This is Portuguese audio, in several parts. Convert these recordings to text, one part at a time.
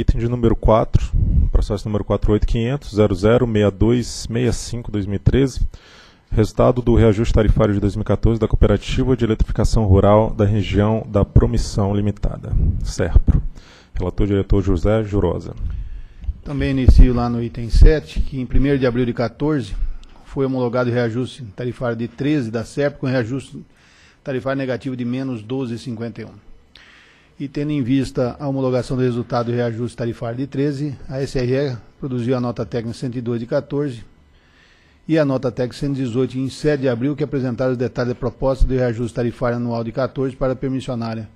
Item de número 4, processo número 48500006265-2013. Resultado do reajuste tarifário de 2014 da Cooperativa de Eletrificação Rural da região da Promissão Limitada, SERPRO. Relator diretor José Jurosa. Também inicio lá no item 7, que em 1 de abril de 14 foi homologado o reajuste tarifário de 13 da SERPRO com reajuste tarifário negativo de menos 12,51 e tendo em vista a homologação do resultado do reajuste tarifário de 13, a SRE produziu a nota técnica 102 de 14 e a nota técnica 118 em 7 de abril, que apresentaram os detalhes da proposta do reajuste tarifário anual de 14 para a permissionária,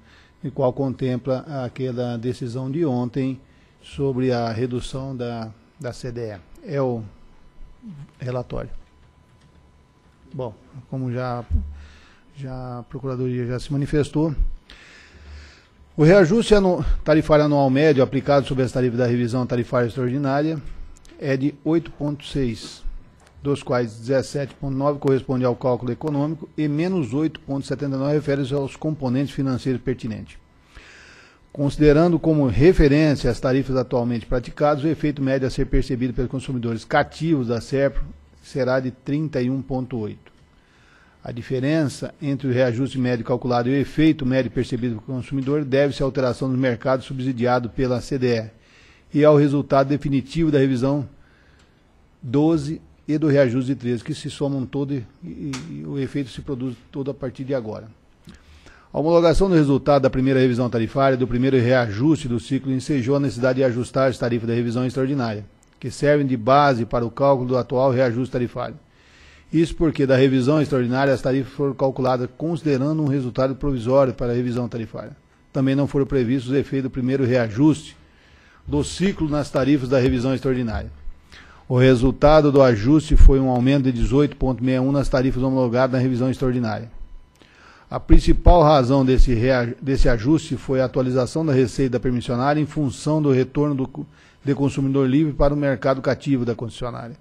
e qual contempla aquela decisão de ontem sobre a redução da, da CDE. É o relatório. Bom, como já, já a Procuradoria já se manifestou, o reajuste tarifário anual médio aplicado sobre as tarifas da revisão tarifária extraordinária é de 8,6, dos quais 17,9 corresponde ao cálculo econômico e menos 8,79 refere-se aos componentes financeiros pertinentes. Considerando como referência as tarifas atualmente praticadas, o efeito médio a ser percebido pelos consumidores cativos da SERPRO será de 31,8. A diferença entre o reajuste médio calculado e o efeito médio percebido pelo consumidor deve-se à alteração do mercado subsidiado pela CDE e ao resultado definitivo da revisão 12 e do reajuste de 13, que se somam todo e, e, e o efeito se produz todo a partir de agora. A homologação do resultado da primeira revisão tarifária do primeiro reajuste do ciclo ensejou a necessidade de ajustar as tarifas da revisão extraordinária, que servem de base para o cálculo do atual reajuste tarifário. Isso porque da revisão extraordinária as tarifas foram calculadas considerando um resultado provisório para a revisão tarifária. Também não foram previstos os efeitos do primeiro reajuste do ciclo nas tarifas da revisão extraordinária. O resultado do ajuste foi um aumento de 18,61 nas tarifas homologadas na revisão extraordinária. A principal razão desse, desse ajuste foi a atualização da receita da permissionária em função do retorno do, de consumidor livre para o mercado cativo da concessionária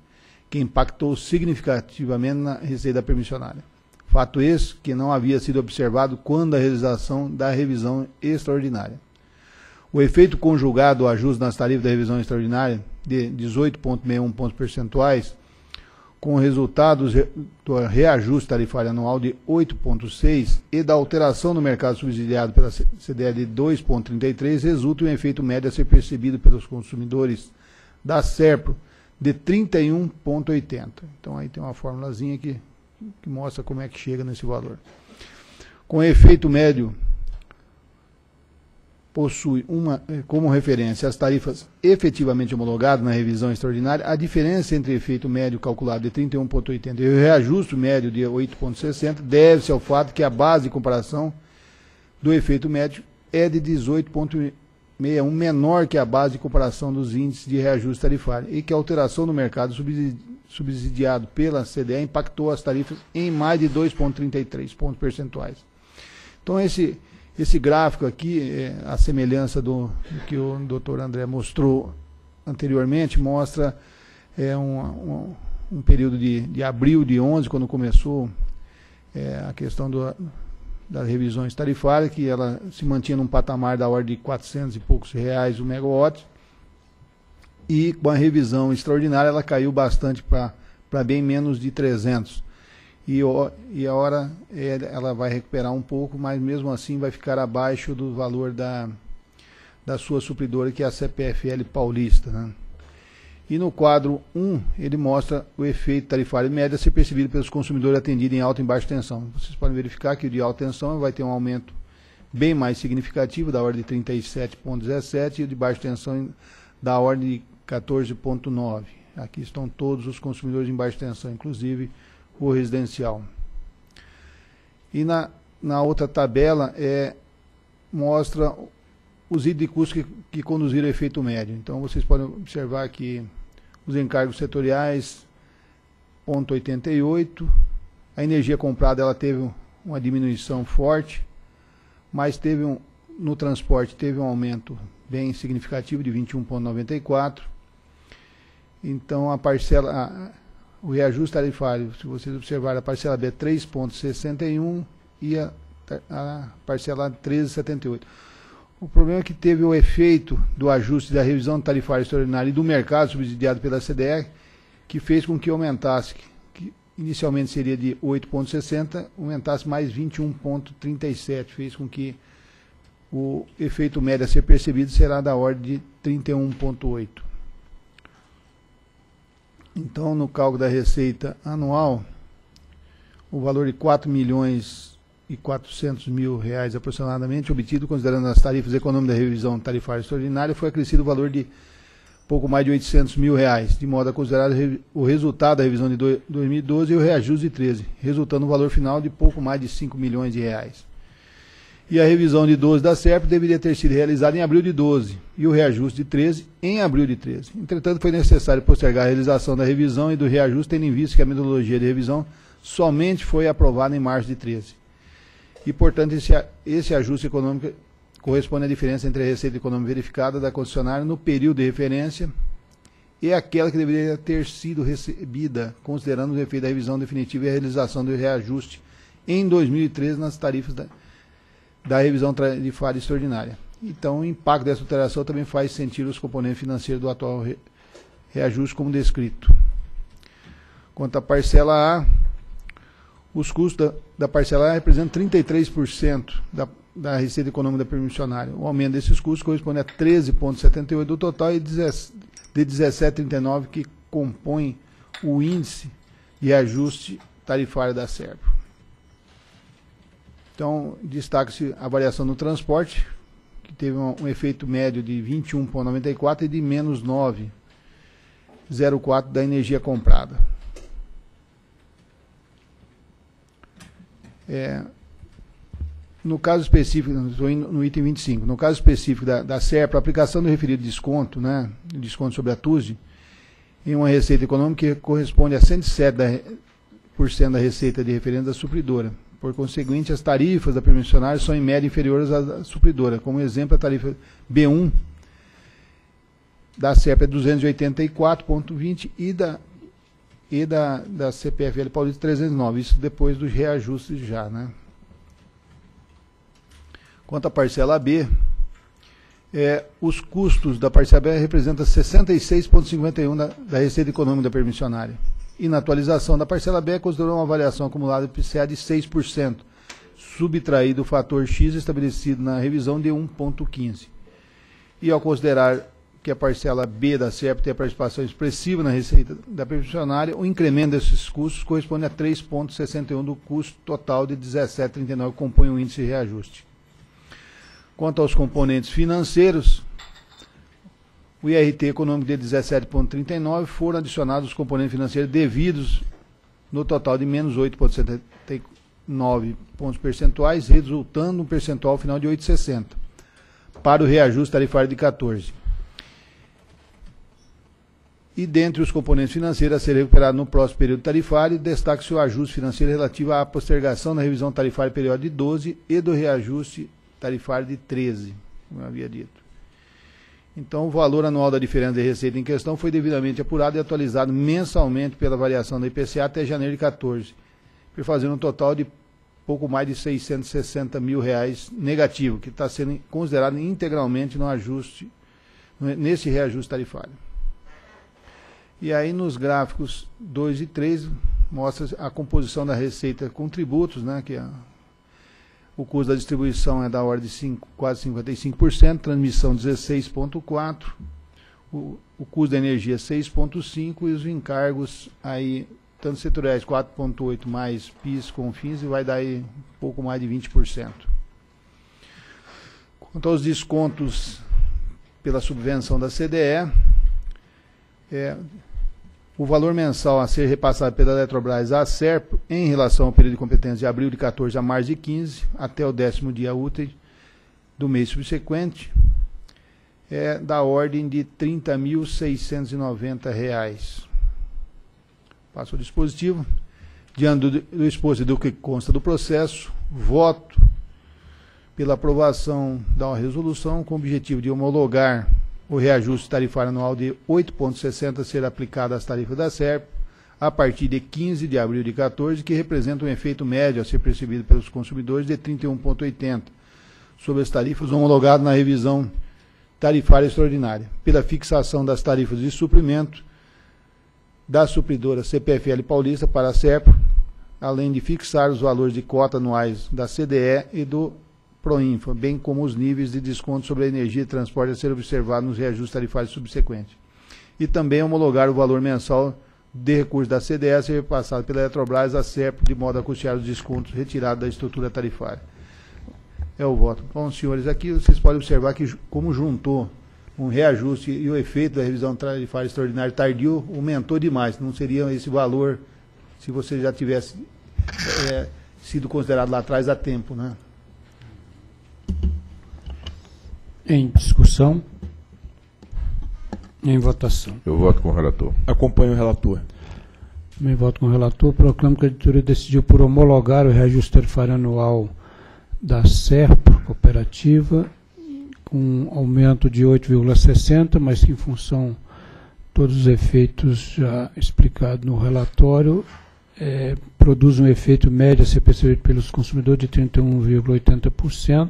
que impactou significativamente na receita permissionária. Fato esse que não havia sido observado quando a realização da revisão extraordinária. O efeito conjugado ao ajuste nas tarifas da revisão extraordinária de 18,61 pontos percentuais, com resultados do reajuste tarifário anual de 8,6 e da alteração no mercado subsidiado pela CDE de 2,33, resulta em um efeito médio a ser percebido pelos consumidores da SERPRO de 31,80. Então aí tem uma formulazinha que, que mostra como é que chega nesse valor. Com efeito médio, possui uma, eh, como referência as tarifas efetivamente homologadas na revisão extraordinária, a diferença entre efeito médio calculado de 31,80 e o reajuste médio de 8,60 deve-se ao fato que a base de comparação do efeito médio é de 18,80 61 menor que a base de comparação dos índices de reajuste tarifário e que a alteração no mercado subsidiado pela CDE impactou as tarifas em mais de 2,33 pontos percentuais. Então, esse, esse gráfico aqui, é, a semelhança do, do, que o doutor André mostrou anteriormente, mostra é, um, um, um período de, de abril de 11, quando começou é, a questão do, das revisões tarifárias, que ela se mantinha num patamar da ordem de 400 e poucos reais o megawatt, e com a revisão extraordinária ela caiu bastante para bem menos de 300. E, e a hora é, ela vai recuperar um pouco, mas mesmo assim vai ficar abaixo do valor da, da sua supridora, que é a CPFL Paulista. Né? E no quadro 1, ele mostra o efeito tarifário médio a ser percebido pelos consumidores atendidos em alta e baixa tensão. Vocês podem verificar que o de alta tensão vai ter um aumento bem mais significativo, da ordem de 37,17, e o de baixa tensão da ordem de 14,9. Aqui estão todos os consumidores em baixa tensão, inclusive o residencial. E na, na outra tabela é, mostra os itens de custo que, que conduziram efeito médio. Então, vocês podem observar que os encargos setoriais, ponto 88, a energia comprada ela teve uma diminuição forte, mas teve um, no transporte teve um aumento bem significativo de 21,94. Então, a parcela, a, o reajuste tarifário, se vocês observarem, a parcela B é 3,61 e a, a parcela 13,78. O problema é que teve o efeito do ajuste da revisão tarifária extraordinária e do mercado subsidiado pela CDE, que fez com que aumentasse, que inicialmente seria de 8,60, aumentasse mais 21,37, fez com que o efeito médio a ser percebido será da ordem de 31,8. Então, no cálculo da receita anual, o valor de 4 milhões e 400 mil reais aproximadamente, obtido considerando as tarifas econômicas da revisão tarifária extraordinária, foi acrescido o valor de pouco mais de 800 mil reais, de modo a considerar o resultado da revisão de 2012 e o reajuste de 13, resultando no valor final de pouco mais de 5 milhões de reais. E a revisão de 12 da SERP deveria ter sido realizada em abril de 12 e o reajuste de 13 em abril de 13. Entretanto, foi necessário postergar a realização da revisão e do reajuste, tendo em vista que a metodologia de revisão somente foi aprovada em março de 13 e, portanto, esse, esse ajuste econômico corresponde à diferença entre a receita econômica verificada da concessionária no período de referência e aquela que deveria ter sido recebida, considerando o efeito da revisão definitiva e a realização do reajuste em 2013 nas tarifas da, da revisão tarifária extraordinária. Então, o impacto dessa alteração também faz sentir os componentes financeiros do atual re, reajuste como descrito. Quanto à parcela A, os custos da, da representam 33% da, da receita econômica da permissionária. O aumento desses custos corresponde a 13,78% do total e de 17,39% que compõe o índice de ajuste tarifário da SERPRO. Então, destaca-se a variação no transporte, que teve um, um efeito médio de 21,94 e de menos 9,04 da energia comprada. É, no caso específico, estou no item 25, no caso específico da, da SERP, a aplicação do referido desconto, né, desconto sobre a TUSE, em uma receita econômica que corresponde a 107% da, da receita de referência da supridora. Por conseguinte, as tarifas da permissionária são em média inferiores à da supridora. Como exemplo, a tarifa B1 da SERP é 284,20 e da e da, da CPFL Paulista 309, isso depois dos reajustes já, né? Quanto à parcela B, é, os custos da parcela B representam 66,51% da, da receita econômica permissionária. E na atualização da parcela B, considerou uma variação acumulada do IPCA de 6%, subtraído o fator X estabelecido na revisão de 1,15%. E ao considerar que a parcela B da CEP tem a participação expressiva na receita da permissionária, o incremento desses custos corresponde a 3,61% do custo total de 17,39% que compõe o índice de reajuste. Quanto aos componentes financeiros, o IRT econômico de 17,39 foram adicionados os componentes financeiros devidos no total de menos 8,79 pontos percentuais, resultando um percentual final de 8,60 para o reajuste tarifário de 14 e dentre os componentes financeiros a ser recuperado no próximo período tarifário, destaca-se o ajuste financeiro relativo à postergação da revisão tarifária período de 12 e do reajuste tarifário de 13, como eu havia dito. Então, o valor anual da diferença de receita em questão foi devidamente apurado e atualizado mensalmente pela variação da IPCA até janeiro de 14, por fazer um total de pouco mais de 660 mil reais negativo, que está sendo considerado integralmente no ajuste, nesse reajuste tarifário. E aí nos gráficos 2 e 3 mostra a composição da receita com tributos, né, que é, o custo da distribuição é da ordem de 5, quase 55%, transmissão 16,4%, o, o custo da energia 6,5% e os encargos aí, tanto setoriais 4,8% mais PIS, CONFINS, e vai dar aí um pouco mais de 20%. Quanto aos descontos pela subvenção da CDE, é, o valor mensal a ser repassado pela Eletrobras à SERP em relação ao período de competência de abril de 14 a março de 15 até o décimo dia útil do mês subsequente é da ordem de R$ 30.690. Passo ao dispositivo. Diante do, do exposto do que consta do processo, voto pela aprovação da resolução com o objetivo de homologar o reajuste tarifário anual de 8,60 ser aplicado às tarifas da SERP a partir de 15 de abril de 14, que representa um efeito médio a ser percebido pelos consumidores de 31,80, sobre as tarifas homologado na revisão tarifária extraordinária, pela fixação das tarifas de suprimento da supridora CPFL Paulista para a SERPRO, além de fixar os valores de cota anuais da CDE e do Proinfa, bem como os níveis de desconto sobre a energia e transporte a ser observado nos reajustes tarifários subsequentes. E também homologar o valor mensal de recursos da ser repassado pela Eletrobras à SERPRO, de modo a custear os descontos retirados da estrutura tarifária. É o voto. Bom, senhores, aqui vocês podem observar que, como juntou um reajuste e o efeito da revisão tarifária extraordinária tardio aumentou demais. Não seria esse valor se você já tivesse é, sido considerado lá atrás a tempo, né? Em discussão. Em votação. Eu voto com o relator. Acompanho o relator. Também voto com o relator. Proclamo que a editoria decidiu por homologar o reajuste tarifário anual da SERPRO cooperativa com um aumento de 8,60, mas em função de todos os efeitos já explicados no relatório, é, produz um efeito médio a ser percebido pelos consumidores de 31,80%.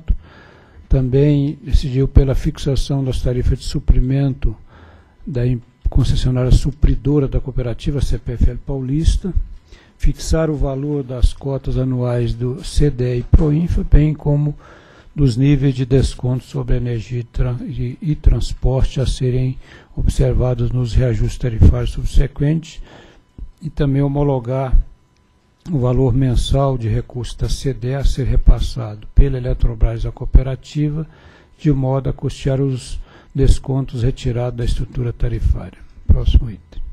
Também decidiu pela fixação das tarifas de suprimento da concessionária supridora da cooperativa CPFL Paulista, fixar o valor das cotas anuais do CDE e Proinfa, bem como dos níveis de desconto sobre energia e, tra transporte a serem observados nos reajustes tarifários subsequentes e também homologar o valor mensal de recurso da CDE a ser repassado pela Eletrobras à cooperativa, de modo a custear os descontos retirados da estrutura tarifária. Próximo item.